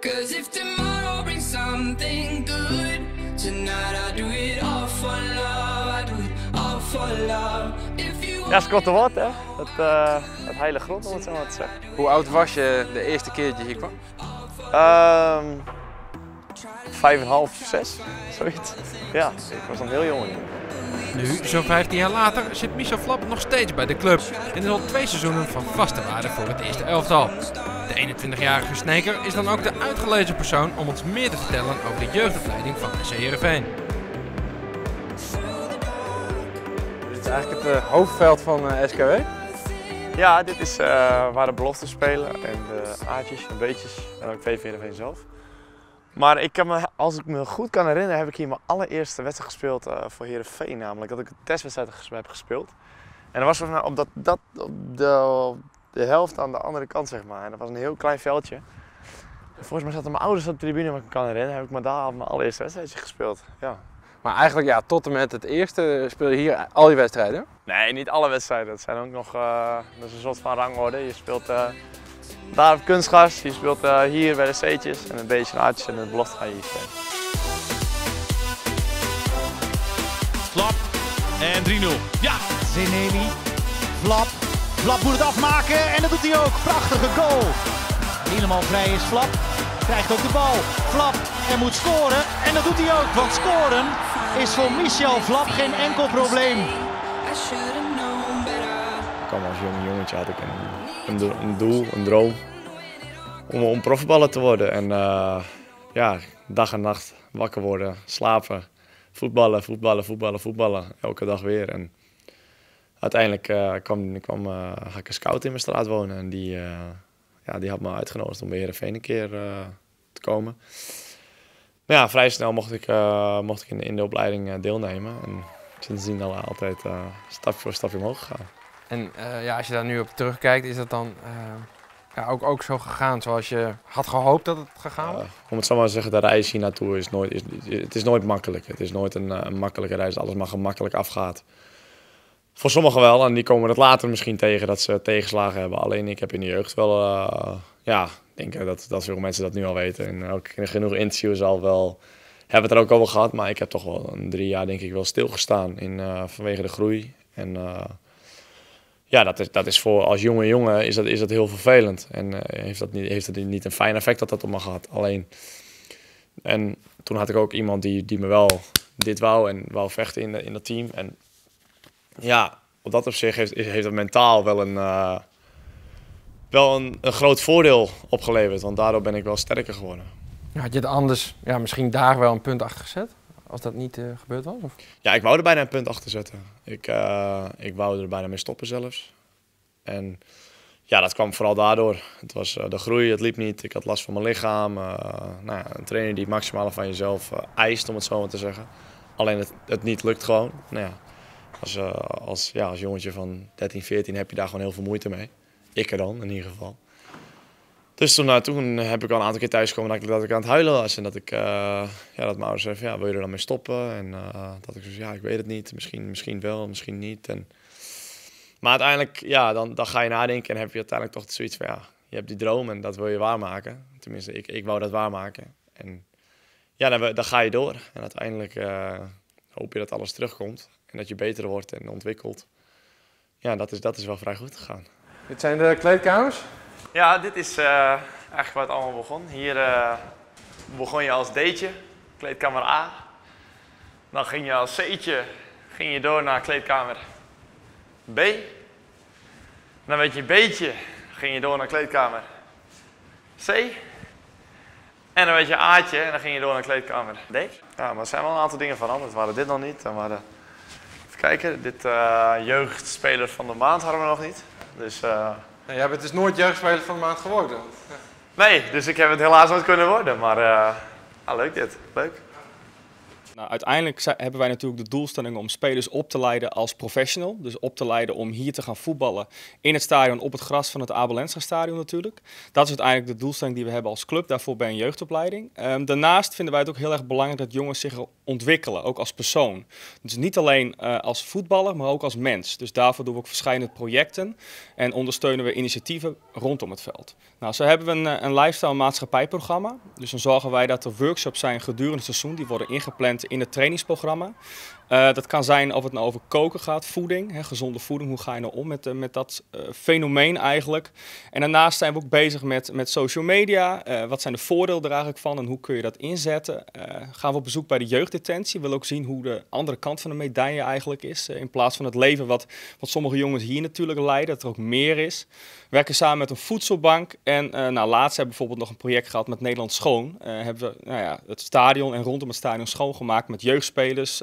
Cause if tomorrow brings something good, tonight I do it all for love. I do it all for love. If you Ja, Scott de Wat, hè? Het, eh, het heilige grond, om het zo maar te zeggen. Hoe oud was je de eerste keer dat je hier kwam? Ehm vijf en een half, zes, zoiets. Ja, ik was nog heel jong. Nu, zo'n 15 jaar later, zit Michel Flap nog steeds bij de club. En is al twee seizoenen van vaste waarde voor het eerste elftal. De 21-jarige Sneker is dan ook de uitgelezen persoon om ons meer te vertellen over de jeugdopleiding van SC Heerenveen. Dit is eigenlijk het eh, hoofdveld van eh, SKW. Ja, dit is eh, waar de beloften spelen en de aardjes en beetjes en ook VVV zelf. Maar ik kan me, als ik me goed kan herinneren, heb ik hier mijn allereerste wedstrijd gespeeld eh, voor Heerenveen. Namelijk dat ik een testwedstrijd heb gespeeld. En dat was op, dat, dat, op de, op de helft aan de andere kant, zeg maar. En dat was een heel klein veldje. En volgens mij zaten mijn ouders op de tribune, wat ik kan herinneren. Heb ik me daar mijn allereerste wedstrijdje gespeeld. Ja. Maar eigenlijk ja, tot en met het eerste speel je hier al die wedstrijden. Nee, niet alle wedstrijden. Het zijn ook nog, eh, dat is een soort van rangorde. Je speelt eh, daar op kunstgras, je speelt eh, hier bij de C'tjes en een beetje een aardjes en de belofte ga je hier spelen. Flap en 3-0. Ja, Zineli, Flap. Flap moet het afmaken en dat doet hij ook. Prachtige goal. Helemaal vrij is Flap. Krijgt ook de bal. Flap en moet scoren. En dat doet hij ook. Want scoren is voor Michel Flap geen enkel probleem. Ik kwam als jong jongetje had ik een, een, een doel, een droom om, om profvoetballer te worden. En eh, ja, dag en nacht wakker worden, slapen, voetballen, voetballen, voetballen, voetballen. Elke dag weer. En uiteindelijk eh, kwam, kwam had ik een scout in mijn straat wonen en die, eh, ja, die had me uitgenodigd om bij Heerenveen een keer eh, te komen. Maar ja, vrij snel mocht ik, mocht ik in, de- in de opleiding deelnemen. En sindsdien al altijd stapje voor stapje omhoog gegaan. En ja, als je daar nu op terugkijkt, is dat dan ja, ook, ook zo gegaan zoals je had gehoopt dat het gegaan was? Uh, om het zo maar te zeggen, de reis hier naartoe is nooit, is, het is nooit makkelijk. Het is nooit een, een makkelijke reis, alles maar gemakkelijk afgaat. Voor sommigen wel, en die komen het later misschien tegen dat ze tegenslagen hebben. Alleen ik heb in de jeugd wel, eh, ja, ik denk dat, dat veel mensen dat nu al weten. En ook genoeg interviews al wel, hebben het er ook over gehad. Maar ik heb toch wel een drie jaar denk ik wel stilgestaan in, eh, vanwege de groei. En eh, ja, dat is, dat is voor als jonge jongen is dat, is dat heel vervelend. En eh, heeft, dat niet, heeft het niet een fijn effect dat dat op me gehad. Alleen, en toen had ik ook iemand die, die me wel dit wou en wou vechten in, in dat team. En ja, op dat opzicht heeft, heeft het mentaal wel een, eh, wel een, een groot voordeel opgeleverd. Want daardoor ben ik wel sterker geworden. Had je het anders ja, misschien daar wel een punt achter gezet? Als dat niet eh, gebeurd was? Of? Ja, ik wou er bijna een punt achter zetten. Ik, eh, ik wou er bijna mee stoppen zelfs. En ja, dat kwam vooral daardoor. Het was de groei, het liep niet. Ik had last van mijn lichaam. nou ja, een trainer die het maximale van jezelf eist, om het zo maar te zeggen. Alleen het, het niet lukt gewoon. Nou ja, als, eh, als, ja, als jongetje van 13, 14 heb je daar gewoon heel veel moeite mee. Ik er dan, in ieder geval. Dus toen, eh, toen heb ik al een aantal keer thuisgekomen dat ik, dat ik aan het huilen was. En dat, ik, eh, ja, dat mijn ouders zeiden, ja, wil je er dan mee stoppen? En dat ik zo ja, ik weet het niet. Misschien, misschien wel, misschien niet. En, maar uiteindelijk, ja, dan, dan ga je nadenken en heb je uiteindelijk toch zoiets van, ja, je hebt die droom en dat wil je waarmaken. Tenminste, ik, ik wou dat waarmaken. En ja, dan, dan ga je door. En uiteindelijk hoop je dat alles terugkomt. En dat je beter wordt en ontwikkelt. Ja, dat is, dat is wel vrij goed gegaan. Dit zijn de kleedkamers? Ja, dit is eh, eigenlijk waar het allemaal begon. Hier eh, begon je als D'tje, kleedkamer A. Dan ging je als C'tje ging je door naar kleedkamer B. Dan werd je B'tje, ging je door naar kleedkamer C. En dan werd je A'tje en dan ging je door naar kleedkamer D. Ja, maar er zijn wel een aantal dingen veranderd. We hadden dit nog niet. Dan waren, kijken, dit eh, jeugdspeler van de maand hadden we nog niet. Dus... Nee, jij bent dus nooit jeugdspeler van de maand geworden. Nee, dus ik heb het helaas nooit kunnen worden. Maar eh, ah, leuk dit. Leuk. Nou, uiteindelijk hebben wij natuurlijk de doelstelling om spelers op te leiden als professional. Dus op te leiden om hier te gaan voetballen in het stadion, op het gras van het Abel stadion natuurlijk. Dat is uiteindelijk de doelstelling die we hebben als club, daarvoor bij een jeugdopleiding. Um, daarnaast vinden wij het ook heel erg belangrijk dat jongens zich ontwikkelen, ook als persoon. Dus niet alleen uh, als voetballer, maar ook als mens. Dus daarvoor doen we ook verschillende projecten en ondersteunen we initiatieven rondom het veld. Nou, zo hebben we een, eh, een lifestyle maatschappijprogramma. Dus dan zorgen wij dat er workshops zijn gedurende het seizoen. Die worden ingepland in het trainingsprogramma. Uh, dat kan zijn of het nou over koken gaat, voeding, hè, gezonde voeding. Hoe ga je nou om met, uh, met dat uh, fenomeen eigenlijk? En daarnaast zijn we ook bezig met, met social media. wat zijn de voordelen er eigenlijk van en hoe kun je dat inzetten? gaan we op bezoek bij de jeugddetentie. Willen ook zien hoe de andere kant van de medaille eigenlijk is. in plaats van het leven wat, wat sommige jongens hier natuurlijk leiden, dat er ook meer is. We werken samen met een voedselbank. En nou, laatst hebben we bijvoorbeeld nog een project gehad met Nederland Schoon. hebben we nou ja, het stadion en rondom het stadion schoongemaakt met jeugdspelers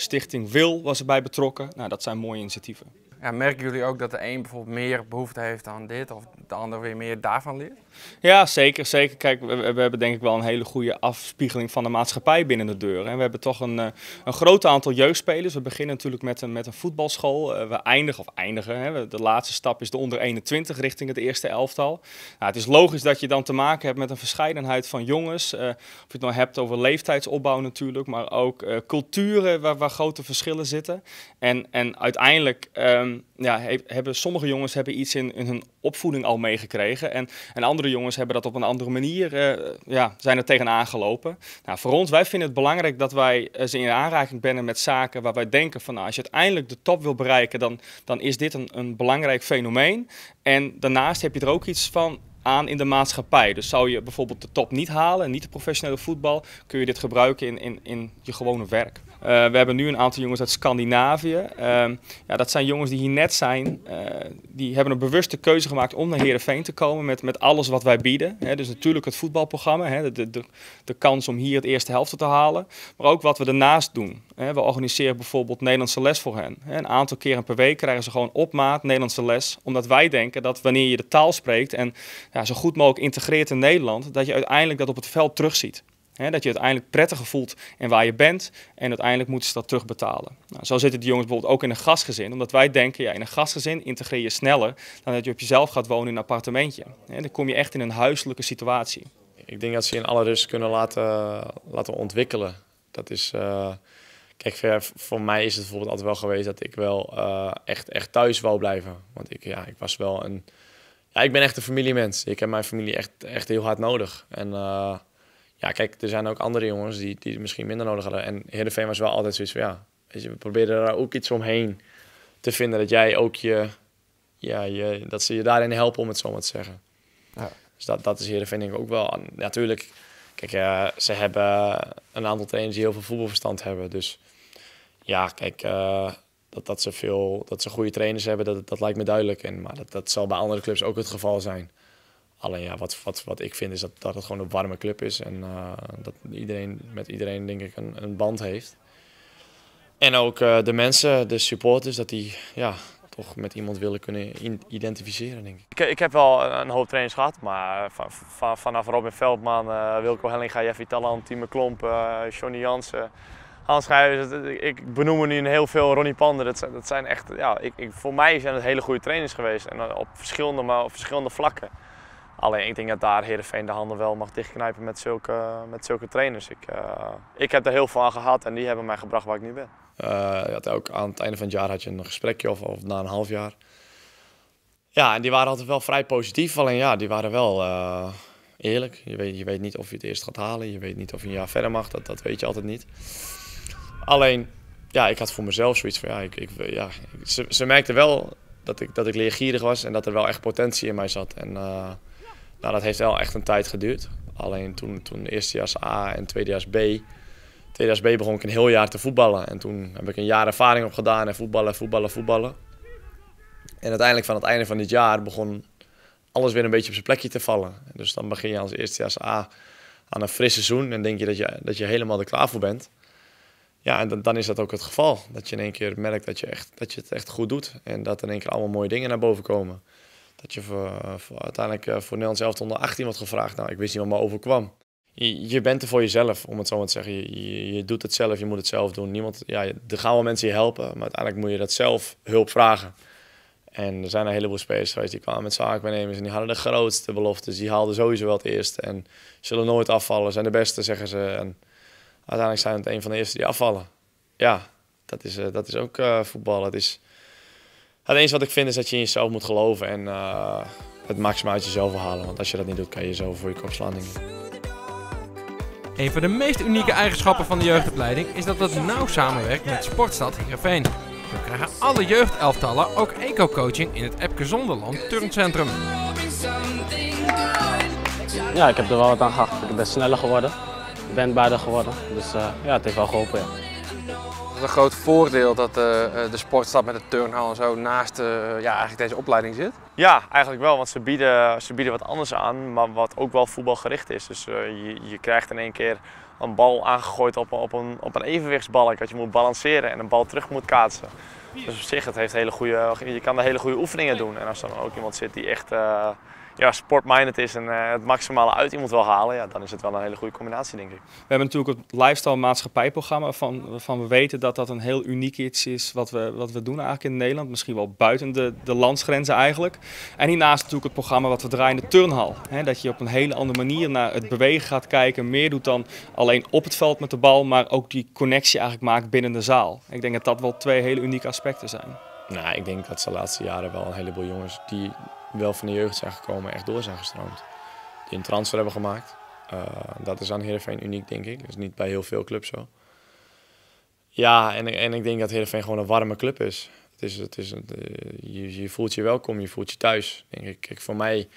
Stichting Wil was erbij betrokken. Nou, dat zijn mooie initiatieven. Ja, merken jullie ook dat de een bijvoorbeeld meer behoefte heeft aan dit of de ander weer meer daarvan leert? Ja, zeker. zeker. Kijk, we, hebben denk ik wel een hele goede afspiegeling van de maatschappij binnen de deur. En we hebben toch een, eh, een groot aantal jeugdspelers. We beginnen natuurlijk met een, met een voetbalschool. Eh, we eindigen, of eindigen, hè. de laatste stap is de onder 21 richting het eerste elftal. Nou, het is logisch dat je dan te maken hebt met een verscheidenheid van jongens. Uh, of je het nou hebt over leeftijdsopbouw natuurlijk, maar ook culturen waar, waar grote verschillen zitten. En, en uiteindelijk um, ja, hebben sommige jongens hebben iets in, hun opvoeding al meegekregen. En, en andere jongens hebben dat op een andere manier, uh, ja, zijn er tegenaan gelopen. Nou, voor ons, wij vinden het belangrijk dat wij uh, ze in aanraking brengen met zaken waar wij denken van, nou, als je uiteindelijk de top wil bereiken, dan, dan is dit een, een belangrijk fenomeen. En daarnaast heb je er ook iets van, aan in de maatschappij. Dus zou je bijvoorbeeld de top niet halen, niet de professionele voetbal, kun je dit gebruiken in, in, in je gewone werk. Uh, we hebben nu een aantal jongens uit Scandinavië. Uh, ja, dat zijn jongens die hier net zijn. Uh, die hebben een bewuste keuze gemaakt om naar Heerenveen te komen met, met alles wat wij bieden. Dus natuurlijk het voetbalprogramma, de, de, de kans om hier het eerste helft te halen. Maar ook wat we daarnaast doen. We organiseren bijvoorbeeld Nederlandse les voor hen. Een aantal keren per week krijgen ze gewoon op maat Nederlandse les. Omdat wij denken dat wanneer je de taal spreekt en ja, zo goed mogelijk integreert in Nederland, dat je uiteindelijk dat op het veld terugziet. He, dat je uiteindelijk prettiger voelt en waar je bent. En uiteindelijk moeten ze dat terugbetalen. Nou, zo zitten die jongens bijvoorbeeld ook in een gastgezin. Omdat wij denken, ja, in een gastgezin integreer je sneller dan dat je op jezelf gaat wonen in een appartementje. Dan kom je echt in een huiselijke situatie. Ik denk dat ze in alle rust kunnen laten, laten ontwikkelen. Dat is... Uh... Kijk, voor mij is het bijvoorbeeld altijd wel geweest dat ik wel uh, echt, echt thuis wou blijven. Want ik, ja, ik was wel een... Ja, ik ben echt een familiemens. Ik heb mijn familie echt, echt heel hard nodig. En... Uh, ja, kijk, er zijn ook andere jongens die, die het misschien minder nodig hadden. En Heerenveen was wel altijd zoiets van, ja, weet je, we proberen daar ook iets omheen te vinden. Dat jij ook je, ja, je, dat ze je daarin helpen, om het zo maar te zeggen. Ja. Dus dat, dat is Heerenveen denk ik ook wel. Natuurlijk, kijk, uh, ze hebben een aantal trainers die heel veel voetbalverstand hebben. Dus ja, kijk, uh, dat, dat, ze veel, dat ze goede trainers hebben, dat, dat lijkt me duidelijk. En, maar dat, dat zal bij andere clubs ook het geval zijn. Alleen ja, wat, wat, wat ik vind is dat, dat het gewoon een warme club is. En uh, dat iedereen met iedereen denk ik een, een band heeft. En ook uh, de mensen, de supporters, dat die ja, toch met iemand willen kunnen identificeren, denk ik. ik. ik. heb wel een hoop trainers gehad, maar van, van, vanaf Robin Veldman, uh, Wilco Hellinga, Jeffy Tallant, Timo Klomp, Johnny Jansen, Hans. Ik benoem er nu heel veel, Ronnie Pander. Dat zijn, dat zijn echt, ja, ik, ik, voor mij zijn het hele goede trainers geweest. En op verschillende, maar op verschillende vlakken. Alleen ik denk dat daar Heerenveen de handen wel mag dichtknijpen met zulke, met zulke trainers. Ik, uh, ik heb er heel veel aan gehad en die hebben mij gebracht waar ik nu ben. Uh, ook aan het einde van het jaar had je een gesprekje of, of na een half jaar. Ja, en die waren altijd wel vrij positief. Alleen ja, die waren wel eerlijk. Je weet, je weet niet of je het eerst gaat halen. Je weet niet of je een jaar verder mag. Dat, dat weet je altijd niet. Alleen, ja, ik had voor mezelf zoiets van... Ja, ik, ik, ja, ze, ze merkten wel dat ik, dat ik leergierig was en dat er wel echt potentie in mij zat. En nou, dat heeft wel echt een tijd geduurd. Alleen toen, toen eerstejaars A en tweedejaars B. Tweedejaars B begon ik een heel jaar te voetballen. En toen heb ik een jaar ervaring op gedaan en voetballen, voetballen, voetballen. En uiteindelijk van het einde van dit jaar begon alles weer een beetje op zijn plekje te vallen. Dus dan begin je als eerstejaars A aan een fris seizoen en denk je dat je, dat je helemaal er klaar voor bent. Ja, en dan, is dat ook het geval. Dat je in één keer merkt dat je, echt, dat je het echt goed doet. En dat in één keer allemaal mooie dingen naar boven komen dat je voor, voor uiteindelijk eh, voor Nederlands elftal onder 18 wordt gevraagd. Nou, ik wist niet wat me overkwam. je, bent er voor jezelf, om het zo maar te zeggen. Je, je, doet het zelf, je moet het zelf doen. Niemand, ja, er gaan wel mensen je helpen, maar uiteindelijk moet je dat zelf hulp vragen. En er zijn een heleboel spelers die kwamen met zaakwaarnemers en die hadden de grootste beloftes. Die haalden sowieso wel het eerste en zullen nooit afvallen, zijn de beste, zeggen ze. En uiteindelijk zijn het een van de eerste die afvallen. Ja, dat is, eh, dat is ook uh, voetbal. Het, is, het enige wat ik vind is dat je in jezelf moet geloven en uh, het maximaal uit jezelf halen. Want als je dat niet doet, kan je jezelf voor je kop slaan. Een van de meest unieke eigenschappen van de jeugdopleiding is dat het nauw samenwerkt met Sportstad Heerenveen. We krijgen alle jeugdelftallen ook eco-coaching in het Epke Zonderland Turncentrum. Ja, ik heb er wel wat aan gehad. Ik ben sneller geworden, wendbaarder geworden. Dus uh, ja, het heeft wel geholpen. Ja. Het is een groot voordeel dat uh, de sportstad met de turnhal en zo naast uh, ja, eigenlijk deze opleiding zit. Ja, eigenlijk wel, want ze bieden, ze bieden wat anders aan, maar wat ook wel voetbalgericht is. Dus je, je krijgt in één keer een bal aangegooid op, op, een, op een evenwichtsbalk. Dat je moet balanceren en een bal terug moet kaatsen. Dus op zich, het heeft hele goede, je kan er hele goede oefeningen doen. En als er dan ook iemand zit die echt uh, ja, sportminded is en uh, het maximale uit iemand wil halen, ja, dan is het wel een hele goede combinatie, denk ik. We hebben natuurlijk het lifestyle maatschappijprogramma van, waarvan we weten dat dat een heel uniek iets is wat we, wat we doen eigenlijk in Nederland. Misschien wel buiten de, de landsgrenzen eigenlijk. En hiernaast natuurlijk het programma wat we draaien in de turnhal. Dat je op een hele andere manier naar het bewegen gaat kijken. Meer doet dan alleen op het veld met de bal, maar ook die connectie eigenlijk maakt binnen de zaal. Ik denk dat dat wel twee hele unieke aspecten zijn. Nou, ik denk dat de laatste jaren wel een heleboel jongens die wel van de jeugd zijn gekomen, echt door zijn gestroomd. Die een transfer hebben gemaakt. Uh, dat is aan Heerenveen uniek, denk ik. Dat is niet bij heel veel clubs zo. Ja, en, en ik denk dat Heerenveen gewoon een warme club is. Het is, het is het, je, je, voelt je welkom, je voelt je thuis. Denk ik. Voor mij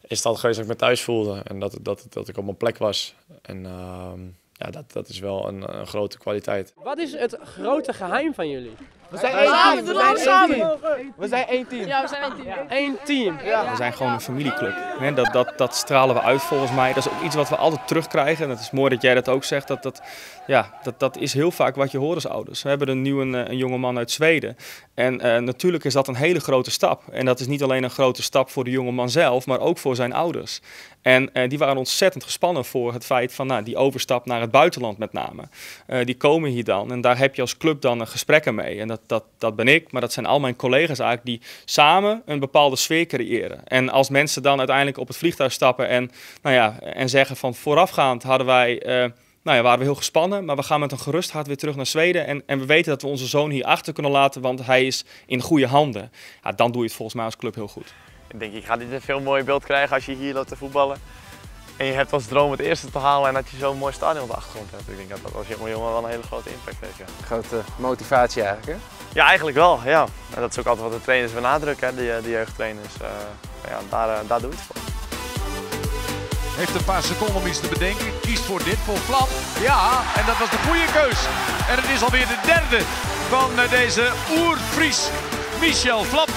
is het altijd geweest dat ik me thuis voelde en dat, dat, dat ik op mijn plek was. En uh, ja, dat, dat is wel een, een grote kwaliteit. Wat is het grote geheim van jullie? We zijn één team. We zijn samen. We zijn één team. Ja, we zijn één team. Eén team. Ja. We zijn gewoon een familieclub. Dat, dat, dat stralen we uit volgens mij. Dat is ook iets wat we altijd terugkrijgen. En het is mooi dat jij dat ook zegt. Dat, dat, ja, dat, dat is heel vaak wat je hoort als ouders. We hebben een nieuwe een, een jonge man uit Zweden. En uh, natuurlijk is dat een hele grote stap. En dat is niet alleen een grote stap voor de jonge man zelf, maar ook voor zijn ouders. En uh, die waren ontzettend gespannen voor het feit van nou, die overstap naar het buitenland met name. Uh, die komen hier dan en daar heb je als club dan een gesprekken mee. En dat, dat, dat ben ik, maar dat zijn al mijn collega's eigenlijk die samen een bepaalde sfeer creëren. En als mensen dan uiteindelijk op het vliegtuig stappen en, nou ja, en zeggen van voorafgaand hadden wij... Uh, nou ja, waren we heel gespannen, maar we gaan met een gerust hart weer terug naar Zweden. En, en we weten dat we onze zoon hier achter kunnen laten, want hij is in goede handen. Ja, dan doe je het volgens mij als club heel goed. Ik denk, je gaat niet een veel mooier beeld krijgen als je hier loopt te voetballen. En je hebt als droom het eerste te halen en dat je zo'n mooi stadion op de achtergrond hebt. Ik denk dat dat als jonge jongen wel een hele grote impact heeft. Ja. Grote motivatie eigenlijk, hè? Ja, eigenlijk wel. Ja. En dat is ook altijd wat de trainers benadrukken, hè, de, de jeugdtrainers. Uh, ja, daar, uh, daar doe je het voor. Heeft een paar seconden om iets te bedenken. Kiest voor dit, voor Flap. Ja, en dat was de goede keus. En het is alweer de derde van deze oerfries Michel Flap.